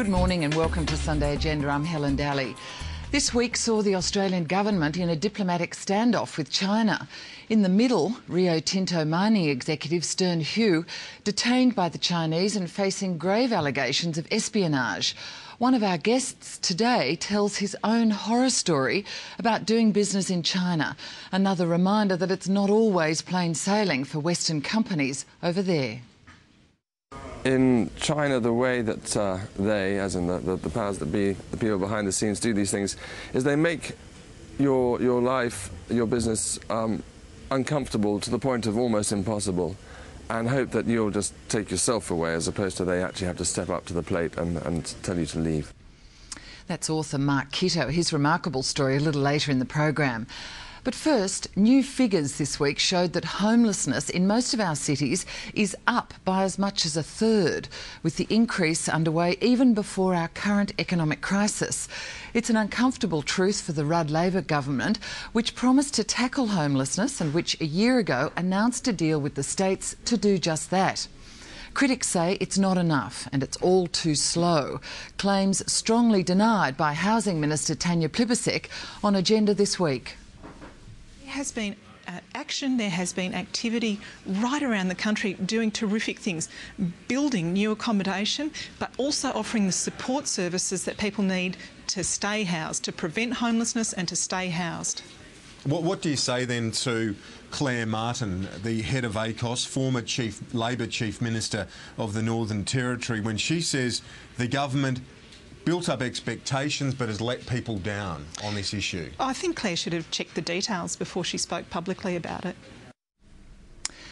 Good morning and welcome to Sunday Agenda. I'm Helen Dalley. This week saw the Australian government in a diplomatic standoff with China. In the middle, Rio Tinto mining executive Stern Hu detained by the Chinese and facing grave allegations of espionage. One of our guests today tells his own horror story about doing business in China. Another reminder that it's not always plain sailing for Western companies over there. In China, the way that uh, they, as in the, the, the, powers that be, the people behind the scenes, do these things, is they make your, your life, your business, um, uncomfortable to the point of almost impossible and hope that you'll just take yourself away as opposed to they actually have to step up to the plate and, and tell you to leave. That's author Mark Kitto. His remarkable story a little later in the program. But first, new figures this week showed that homelessness in most of our cities is up by as much as a third, with the increase underway even before our current economic crisis. It's an uncomfortable truth for the Rudd Labor government, which promised to tackle homelessness and which a year ago announced a deal with the states to do just that. Critics say it's not enough and it's all too slow. Claims strongly denied by Housing Minister Tanya Plibersek on Agenda this week has been uh, action, there has been activity right around the country doing terrific things, building new accommodation, but also offering the support services that people need to stay housed, to prevent homelessness and to stay housed. What, what do you say then to Claire Martin, the head of ACOSS, former Chief Labor Chief Minister of the Northern Territory, when she says the government built up expectations but has let people down on this issue? I think Claire should have checked the details before she spoke publicly about it.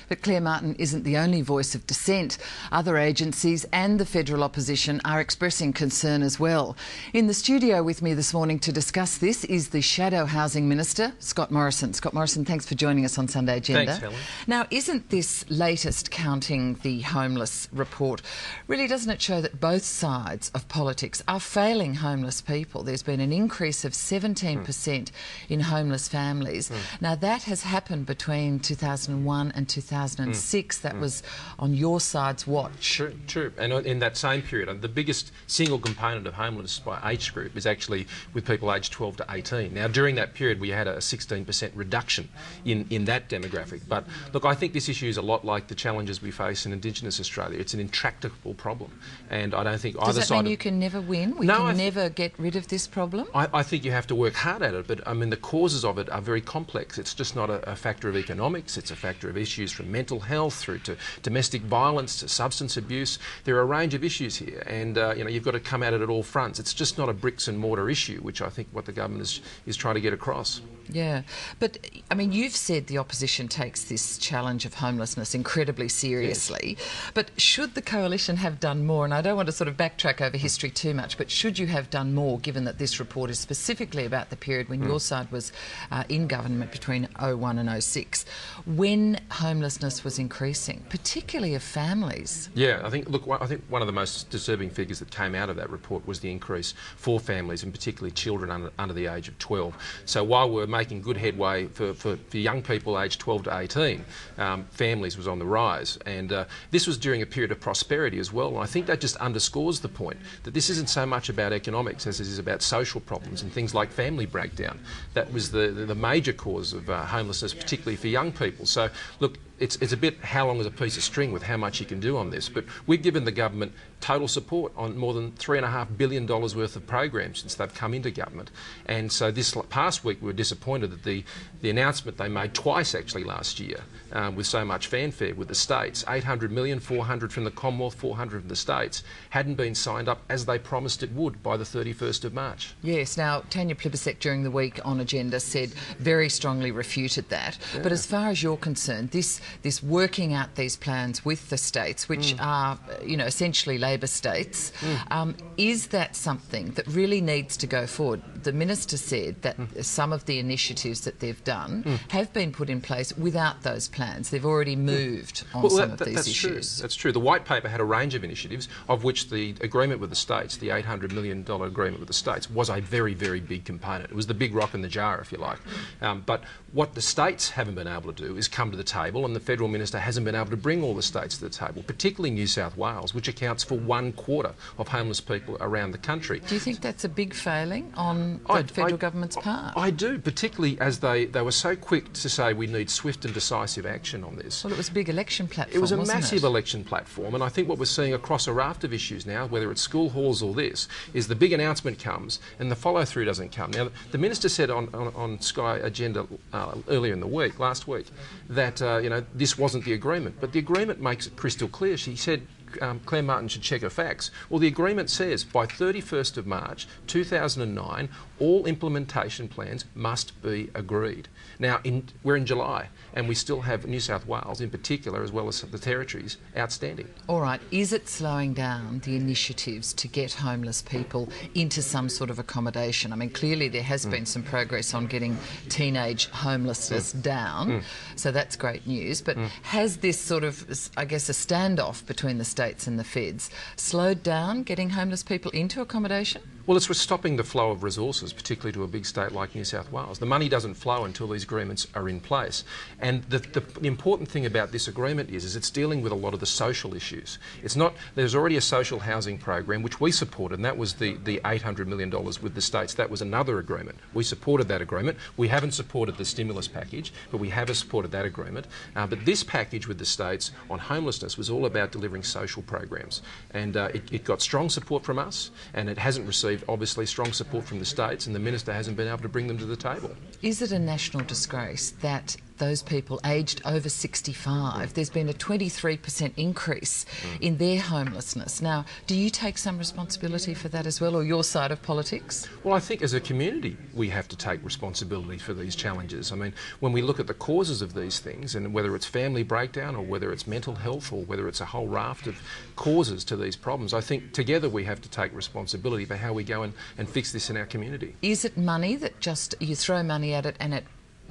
But Claire Martin isn't the only voice of dissent. Other agencies and the federal opposition are expressing concern as well. In the studio with me this morning to discuss this is the Shadow Housing Minister, Scott Morrison. Scott Morrison, thanks for joining us on Sunday Agenda. Thanks, Helen. Now, isn't this latest counting the homeless report, really doesn't it show that both sides of politics are failing homeless people? There's been an increase of 17% mm. in homeless families. Mm. Now, that has happened between 2001 and 2000. 2006. Mm. That mm. was on your side's watch. True, true. And in that same period, the biggest single component of homelessness by age group is actually with people aged 12 to 18. Now, during that period, we had a 16% reduction in, in that demographic. But look, I think this issue is a lot like the challenges we face in Indigenous Australia. It's an intractable problem. And I don't think Does either that side. mean you can never win? We no, can never get rid of this problem? I, I, think you have to work hard at it. But I mean, the causes of it are very complex. It's just not a, a factor of economics, it's a factor of issues from mental health through to domestic violence to substance abuse. There are a range of issues here, and uh, you know you've got to come at it at all fronts. It's just not a bricks and mortar issue, which I think what the government is is trying to get across. Yeah, but I mean, you've said the opposition takes this challenge of homelessness incredibly seriously. Yes. But should the coalition have done more? And I don't want to sort of backtrack over history too much, but should you have done more, given that this report is specifically about the period when mm. your side was uh, in government between 01 and 06, when homelessness was increasing, particularly of families? Yeah, I think. Look, I think one of the most disturbing figures that came out of that report was the increase for families, and particularly children under, under the age of 12. So while we're making good headway for, for, for young people aged 12 to 18. Um, families was on the rise. And uh, this was during a period of prosperity as well. And I think that just underscores the point that this isn't so much about economics as it is about social problems and things like family breakdown. That was the, the, the major cause of uh, homelessness, particularly for young people. So, look, it's, it's a bit how long is a piece of string with how much you can do on this. But we've given the government total support on more than $3.5 billion worth of programs since they've come into government. And so this past week we were disappointed that the, the announcement they made twice actually last year um, with so much fanfare with the states, 800 million, 400 from the Commonwealth, 400 from the states, hadn't been signed up as they promised it would by the 31st of March. Yes, now Tanya Plibersek during the week on Agenda said very strongly refuted that. Yeah. But as far as you're concerned, this, this working out these plans with the states, which mm. are, you know, essentially Labor states, mm. um, is that something that really needs to go forward? The Minister said that mm. some of the initiatives that they've done mm. have been put in place without those plans. They've already moved on well, some that, of these that's issues. True. That's true. The white paper had a range of initiatives, of which the agreement with the states, the $800 million agreement with the states, was a very, very big component. It was the big rock in the jar, if you like. Um, but what the states haven't been able to do is come to the table, and the federal minister hasn't been able to bring all the states to the table, particularly New South Wales, which accounts for one quarter of homeless people around the country. Do you think that's a big failing on the I- federal I- government's part? I do, particularly as they, they were so quick to say we need swift and decisive action on this. well, it was a big election platform. It was a massive it? election platform, and I think what we're seeing across a raft of issues now, whether it's school halls or this, is the big announcement comes and the follow through doesn't come. Now, the minister said on, on, on Sky Agenda uh, earlier in the week, last week, that uh, you know this wasn't the agreement, but the agreement makes it crystal clear. She said. Um, Claire Martin should check her facts. Well, the agreement says by 31st of March 2009, all implementation plans must be agreed. Now, in, we're in July, and we still have New South Wales, in particular, as well as the territories, outstanding. All right, is it slowing down the initiatives to get homeless people into some sort of accommodation? I mean, clearly there has mm. been some progress on getting teenage homelessness mm. down, mm. so that's great news. But has this sort of, I guess, a standoff between the states and the feds slowed down getting homeless people into accommodation? Well, it's stopping the flow of resources, particularly to a big state like New South Wales. The money doesn't flow until these agreements are in place. And the, the, the important thing about this agreement is, is it's dealing with a lot of the social issues. It's not, there's already a social housing program which we supported, and that was the, the $800 million with the states. That was another agreement. We supported that agreement. We haven't supported the stimulus package, but we have supported that agreement. Uh, but this package with the states on homelessness was all about delivering social programs. And uh, it, it got strong support from us, and it hasn't received obviously strong support from the states, and the minister hasn't been able to bring them to the table. Is it a national disgrace that those people aged over 65, there's been a 23% increase mm. in their homelessness? Now, do you take some responsibility for that as well, or your side of politics? Well, I think as a community we have to take responsibility for these challenges. I mean, when we look at the causes of these things, and whether it's family breakdown or whether it's mental health or whether it's a whole raft of causes to these problems, I think together we have to take responsibility for how we go and, and fix this in our community. Is it money that just you throw money at it and it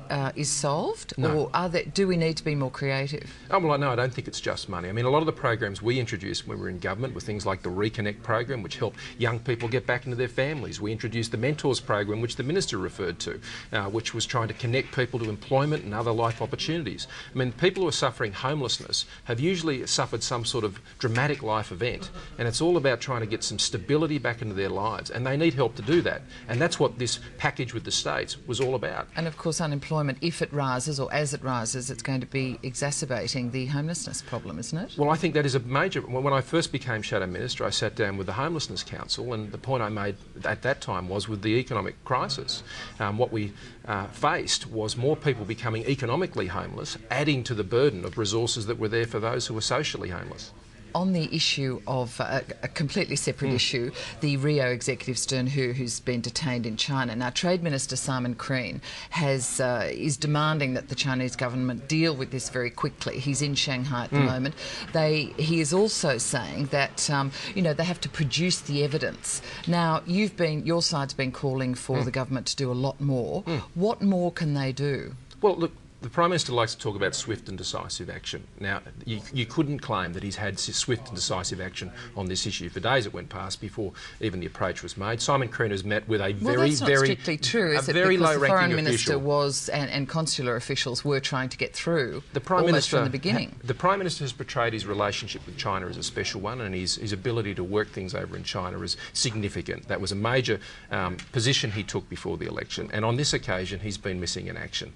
uh, is solved, No. or are there, do we need to be more creative? Oh, well, no, I don't think it's just money. I mean, a lot of the programs we introduced when we were in government were things like the Reconnect program, which helped young people get back into their families. We introduced the Mentors program, which the minister referred to, uh, which was trying to connect people to employment and other life opportunities. I mean, people who are suffering homelessness have usually suffered some sort of dramatic life event, and it's all about trying to get some stability back into their lives, and they need help to do that. And that's what this package with the states was all about. And of course, unemployment, if it rises or as it rises, it's going to be exacerbating the homelessness problem, isn't it? Well, I think that is a major. When when I first became Shadow Minister, I sat down with the Homelessness Council, and the point I made at that time was with the economic crisis, um, what we uh, faced was more people becoming economically homeless, adding to the burden of resources that were there for those who were socially homeless. On the issue of uh, a completely separate issue, the Rio executive Stern Hu, who's been detained in China. Now, Trade Minister Simon Crean has uh, is demanding that the Chinese government deal with this very quickly. He's in Shanghai at the moment. They he is also saying that um, you know they have to produce the evidence. Now, you've been your side's been calling for the government to do a lot more. What more can they do? Well, look, the Prime Minister likes to talk about swift and decisive action. Now, you, you couldn't claim that he's had swift and decisive action on this issue. For days it went past before even the approach was made. Simon Crean has met with a Well, very, that's not very, strictly true, a is it? very because the foreign minister official. was and, and consular officials were trying to get through The Prime almost Minister from the beginning. The Prime Minister has portrayed his relationship with China as a special one, and his, his ability to work things over in China is significant. That was a major um, position he took before the election, and on this occasion, he's been missing in action.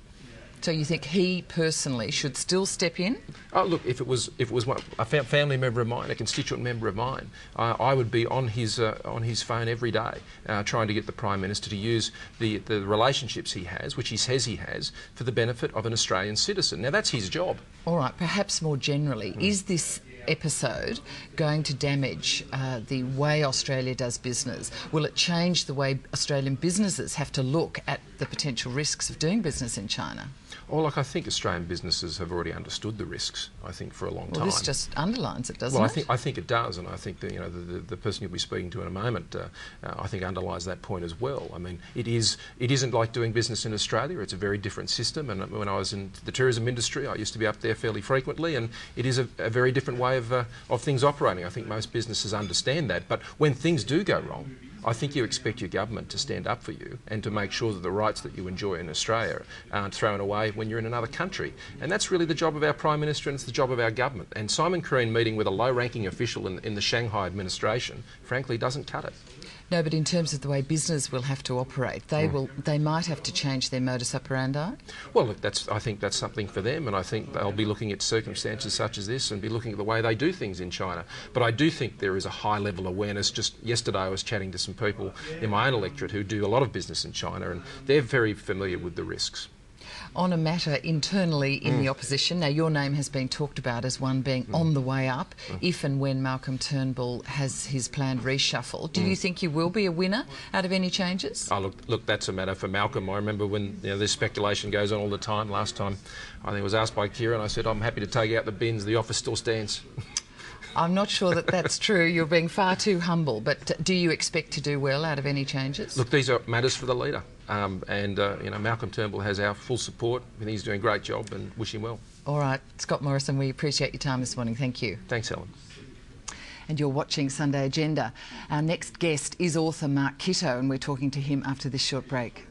So you think he personally should still step in? Oh, look, if it was if it was one, a family member of mine, a constituent member of mine, I, I would be on his uh, on his phone every day, uh, trying to get the prime minister to use the the relationships he has, which he says he has, for the benefit of an Australian citizen. Now that's his job. All right, perhaps more generally, is this episode going to damage uh, the way Australia does business? Will it change the way Australian businesses have to look at the potential risks of doing business in China? Well, like I think Australian businesses have already understood the risks. I think for a long Well, time. this just underlines it, doesn't well, I it? think I think it does, and I think that you know the, the, the person you'll be speaking to in a moment, uh, uh, I think underlies that point as well. I mean, it is it isn't like doing business in Australia. It's a very different system. And when I was in the tourism industry, I used to be up there fairly frequently, and it is a, a very different way of uh, of things operating. I think most businesses understand that. But when things do go wrong, I think you expect your government to stand up for you and to make sure that the rights that you enjoy in Australia aren't thrown away when you're in another country. And that's really the job of our Prime Minister and it's the job of our government. And Simon Crean meeting with a low ranking official in, in the Shanghai administration, frankly, doesn't cut it. No, but in terms of the way business will have to operate, they Mm. will they might have to change their modus operandi. Well, look, that's, I think that's something for them, and I think they'll be looking at circumstances such as this and be looking at the way they do things in China. But I do think there is a high level of awareness. Just yesterday, I was chatting to some people in my own electorate who do a lot of business in China, and they're very familiar with the risks. On a matter internally in Mm. the opposition, now your name has been talked about as one being on the way up Mm. if and when Malcolm Turnbull has his planned reshuffle. Do Mm. you think you will be a winner out of any changes? Oh, look, look, that's a matter for Malcolm. I remember when you know, this speculation goes on all the time. Last time, I think it was asked by Kieran. I said, I'm happy to take out the bins. The office still stands. I'm not sure that that's true. You're being far too humble. But do you expect to do well out of any changes? Look, these are matters for the leader. Um, and, uh, you know, Malcolm Turnbull has our full support. I think he's doing a great job and wish him well. All right, Scott Morrison, we appreciate your time this morning. Thank you. Thanks, Helen. And you're watching Sunday Agenda. Our next guest is author Mark Kitto, and we're talking to him after this short break.